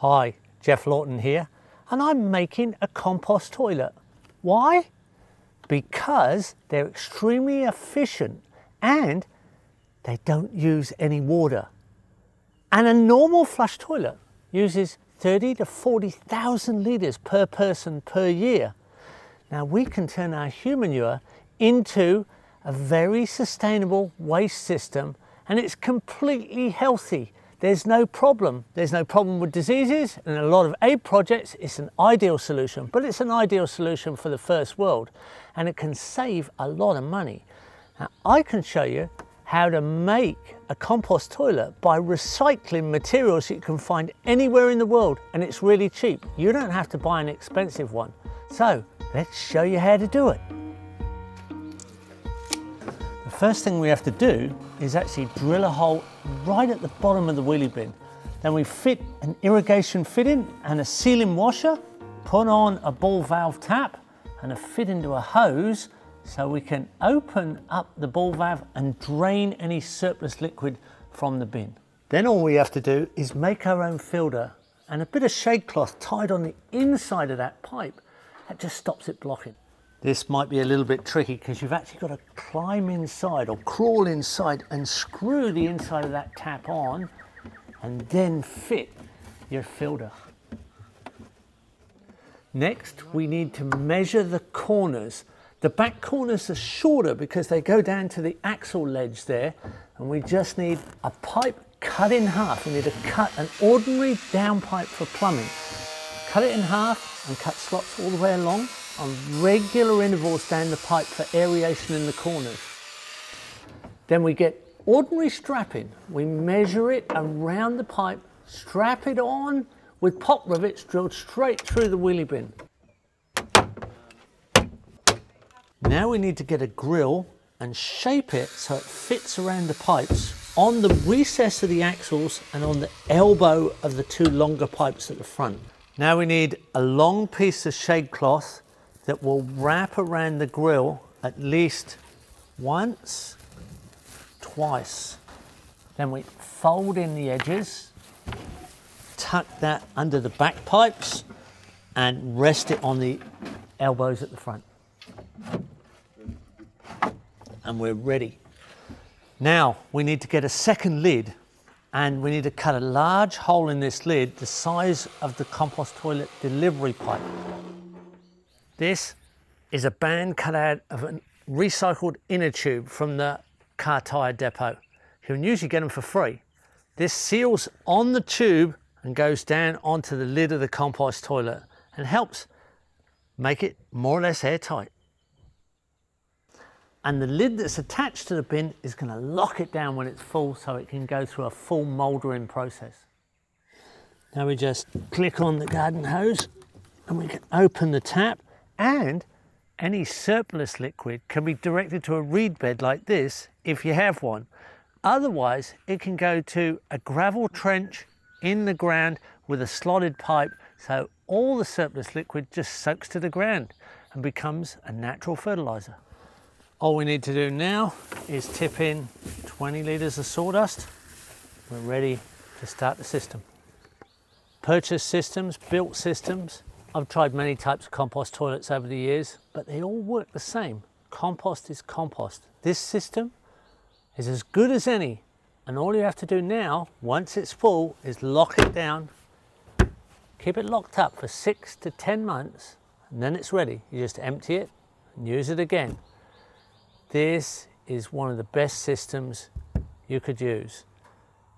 Hi, Geoff Lawton here, and I'm making a compost toilet. Why? Because they're extremely efficient and they don't use any water. And a normal flush toilet uses 30 to 40,000 litres per person per year. Now we can turn our human into a very sustainable waste system and it's completely healthy there's no problem. There's no problem with diseases and a lot of aid projects, it's an ideal solution, but it's an ideal solution for the first world and it can save a lot of money. Now, I can show you how to make a compost toilet by recycling materials you can find anywhere in the world and it's really cheap. You don't have to buy an expensive one. So let's show you how to do it. The first thing we have to do is actually drill a hole right at the bottom of the wheelie bin. Then we fit an irrigation fitting and a sealing washer, put on a ball valve tap and a fit into a hose so we can open up the ball valve and drain any surplus liquid from the bin. Then all we have to do is make our own filter and a bit of shade cloth tied on the inside of that pipe. That just stops it blocking. This might be a little bit tricky because you've actually got to climb inside or crawl inside and screw the inside of that tap on and then fit your filter. Next, we need to measure the corners. The back corners are shorter because they go down to the axle ledge there and we just need a pipe cut in half. We need to cut an ordinary downpipe for plumbing. Cut it in half and cut slots all the way along on regular intervals down the pipe for aeration in the corners. Then we get ordinary strapping. We measure it around the pipe, strap it on with pop rivets drilled straight through the wheelie bin. Now we need to get a grill and shape it so it fits around the pipes on the recess of the axles and on the elbow of the two longer pipes at the front. Now we need a long piece of shade cloth that will wrap around the grill at least once, twice. Then we fold in the edges, tuck that under the back pipes and rest it on the elbows at the front. And we're ready. Now we need to get a second lid and we need to cut a large hole in this lid the size of the compost toilet delivery pipe. This is a band cut out of a recycled inner tube from the car tyre depot. You can usually get them for free. This seals on the tube and goes down onto the lid of the compost toilet and helps make it more or less airtight. And the lid that's attached to the bin is going to lock it down when it's full so it can go through a full mouldering process. Now we just click on the garden hose and we can open the tap and any surplus liquid can be directed to a reed bed like this if you have one. Otherwise, it can go to a gravel trench in the ground with a slotted pipe so all the surplus liquid just soaks to the ground and becomes a natural fertilizer. All we need to do now is tip in 20 litres of sawdust. We're ready to start the system. Purchase systems, built systems, I've tried many types of compost toilets over the years, but they all work the same. Compost is compost. This system is as good as any. And all you have to do now, once it's full, is lock it down, keep it locked up for six to 10 months, and then it's ready. You just empty it and use it again. This is one of the best systems you could use.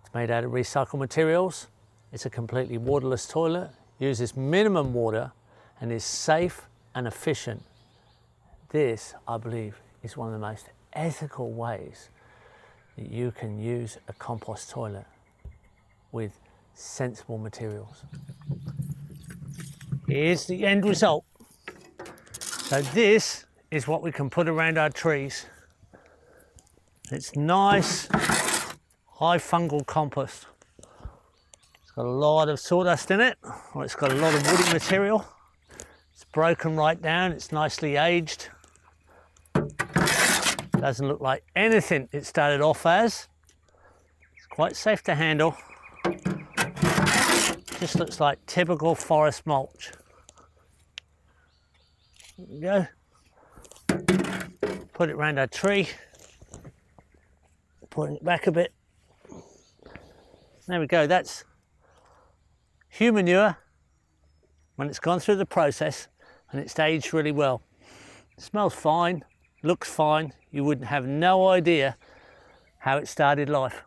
It's made out of recycled materials. It's a completely waterless toilet uses minimum water and is safe and efficient. This, I believe, is one of the most ethical ways that you can use a compost toilet with sensible materials. Here's the end result. So this is what we can put around our trees. It's nice, high fungal compost. It's got a lot of sawdust in it, or it's got a lot of woody material. It's broken right down, it's nicely aged. Doesn't look like anything it started off as. It's quite safe to handle. Just looks like typical forest mulch. There we go. Put it around our tree. Putting it back a bit. There we go, that's humanure when it's gone through the process and it's aged really well. It smells fine, looks fine. You wouldn't have no idea how it started life.